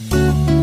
Bye.